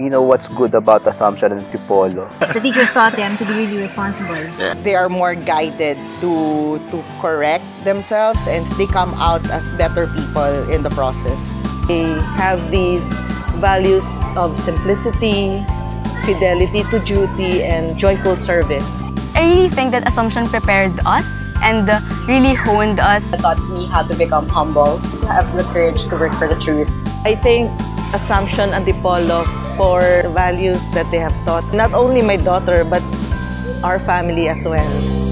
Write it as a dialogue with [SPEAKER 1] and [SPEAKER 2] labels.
[SPEAKER 1] you know what's good about Assumption Antipolo.
[SPEAKER 2] The teachers taught them to be really responsible.
[SPEAKER 3] They are more guided to to correct themselves and they come out as better people in the process.
[SPEAKER 4] They have these values of simplicity, fidelity to duty, and joyful service.
[SPEAKER 5] I really think that Assumption prepared us and uh, really honed us.
[SPEAKER 6] It taught me how to become humble, to have the courage to work for the truth.
[SPEAKER 4] I think Assumption and Dipolo for values that they have taught not only my daughter but our family as well.